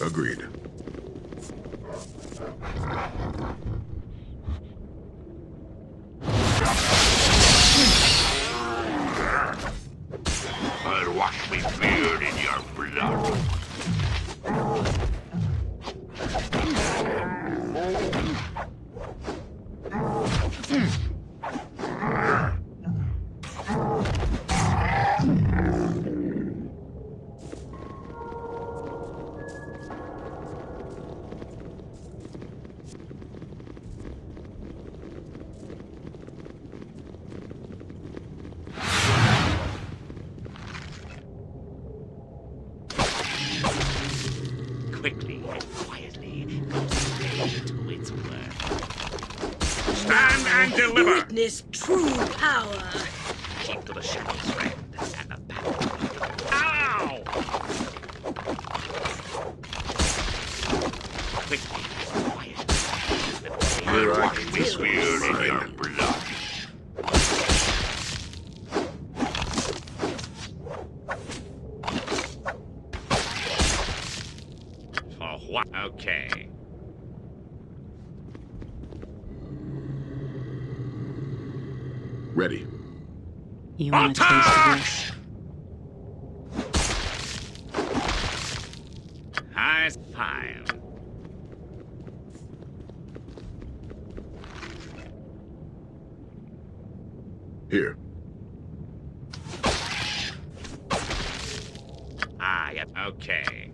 Agreed. Witness true power. Keep to the shadows, friend, and the battle. Ow! Quickly and quietly. Here I Wash me beard in your blood. For what? Okay. Ready. You want a taste of this? High fine. Here. Ah, yeah, okay.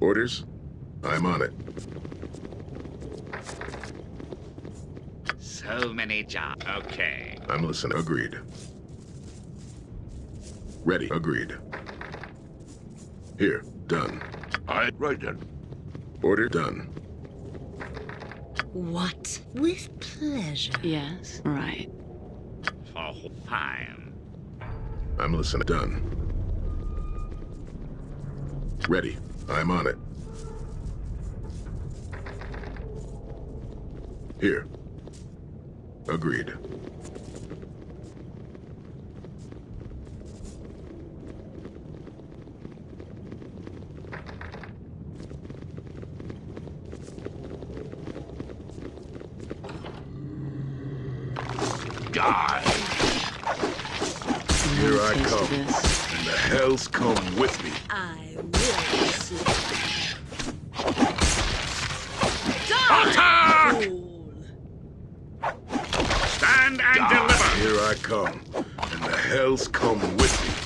Orders? I'm on it. So many jobs. Okay. I'm listening. Agreed. Ready. Agreed. Here. Done. I right then. Order done. What? With pleasure. Yes. Right. For fine. I'm listening. Done. Ready. I'm on it. Here. Agreed. Die! Here want a I taste come. This? And the hells come with me. I will slay. Attack! Stand and deliver! Here I come. And the hells come with me.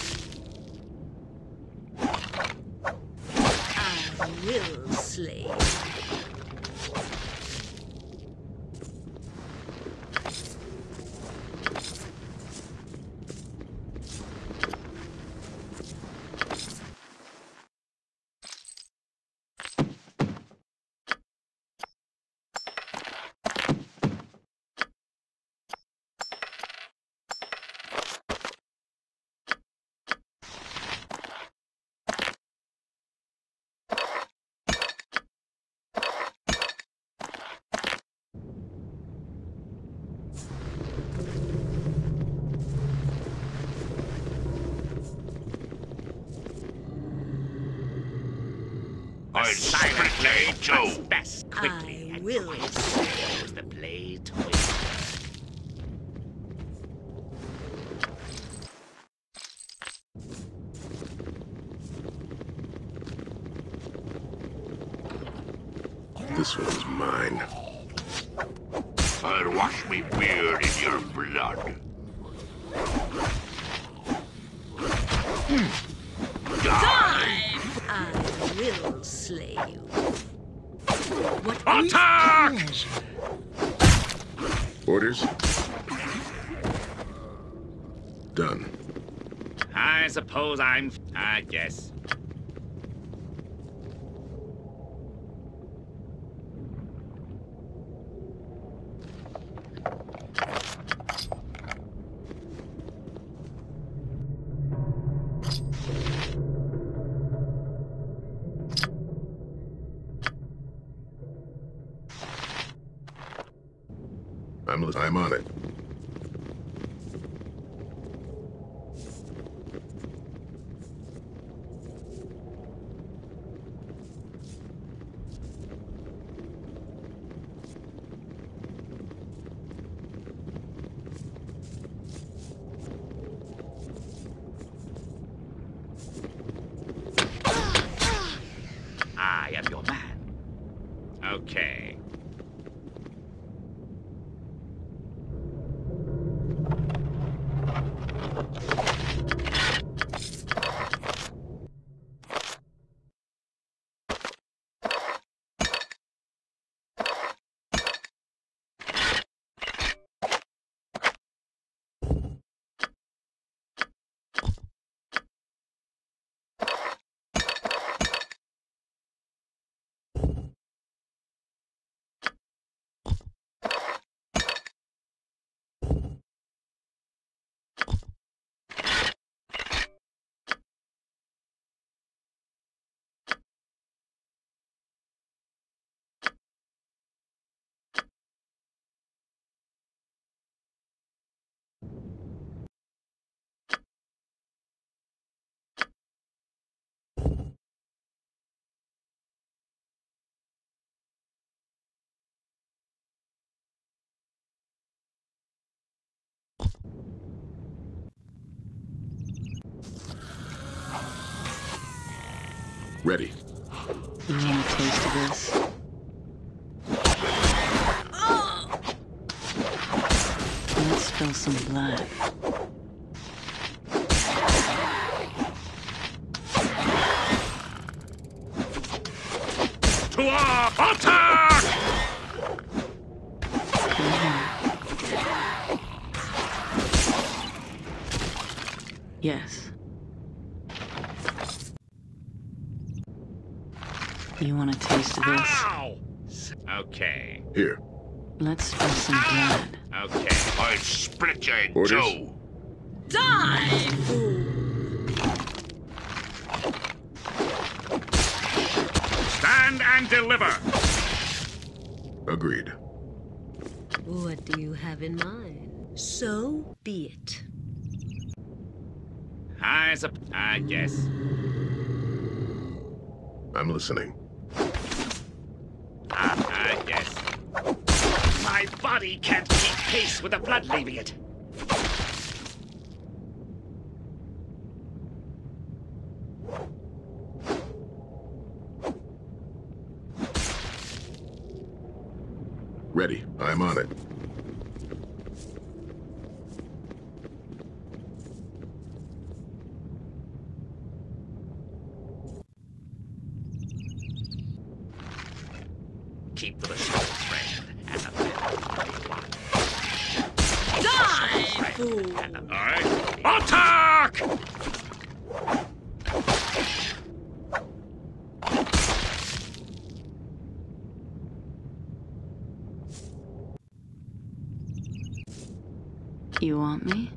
I'd silent split blade in two. cuts best quickly I will quickly slay. goes the blade to win. This one's mine. I'll wash me beard in your blood. Die! I will slay you. What Attack! with. Orders? Done. I suppose I'm... I guess. I'm, on it. I am your man. Okay. Ready. You want a taste of this? Let's spill some blood. To our attack! Yes. You want a taste of this? Ow! Okay. Here. Let's spill some blood. Okay. I'll split you in Orders? two. Die! Stand and deliver! Agreed. What do you have in mind? So be it. I sup... I guess. I'm listening. I, I guess. My body can't keep pace with the blood leaving it. Ready. I'm on it. Keep to the shadows, friend, and the battle will be won. Die, Friend, fool! and the Alright. Attack! You want me?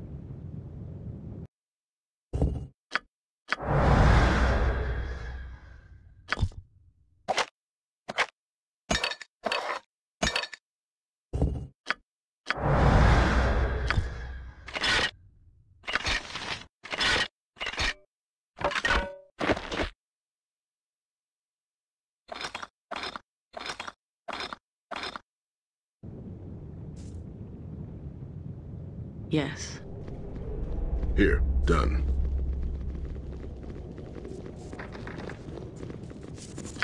Yes. Here, done.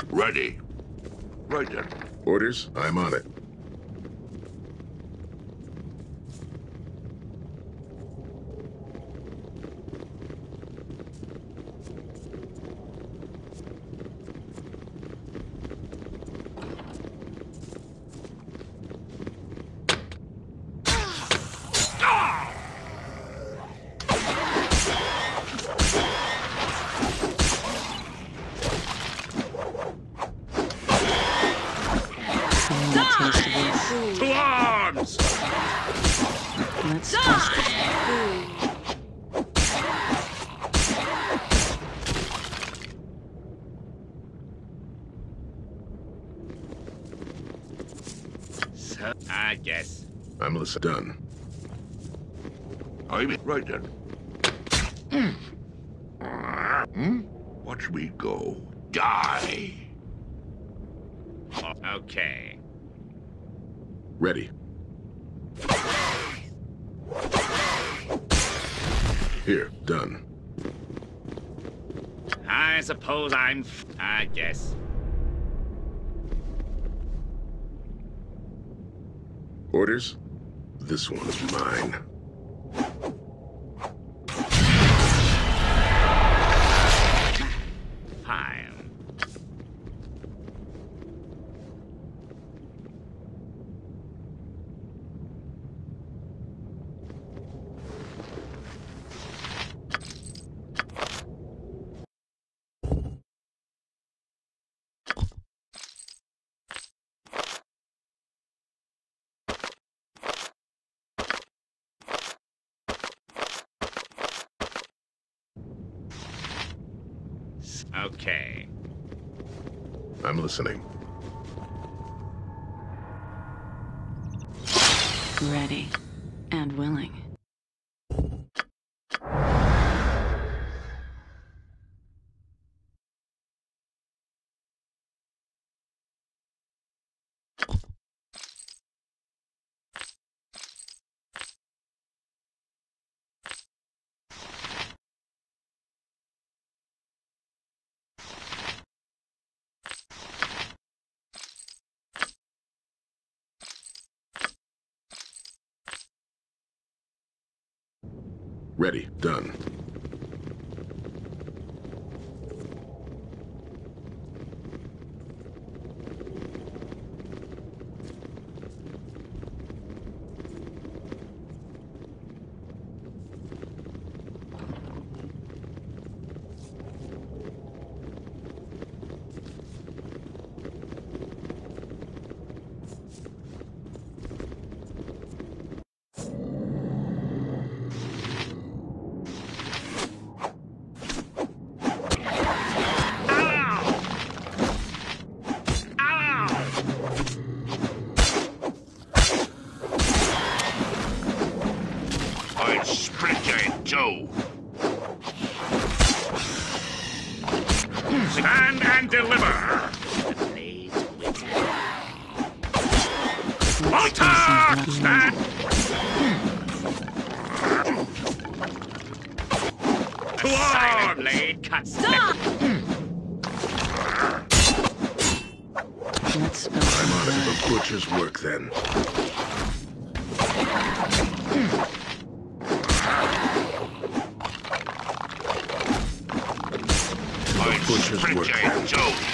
Ready. Right then. Orders? I'm on it. You want a taste of this? To arms! Let's test it. So, I guess. I'm listening. Done. I'm in. Right then. Hmm? Watch me go. Die. Okay. Ready. Here, done. I suppose I'm. F- I guess. Orders? This one's mine. Okay. I'm listening. Ready. And willing. Ready, done. Ow! Ow! I'll split you in two. Stand and deliver! The blades wither. Let's spill some Attack! Stand! To arms! blade cuts Stop! Let's spill I'm some on it. The butcher's work then. I'll work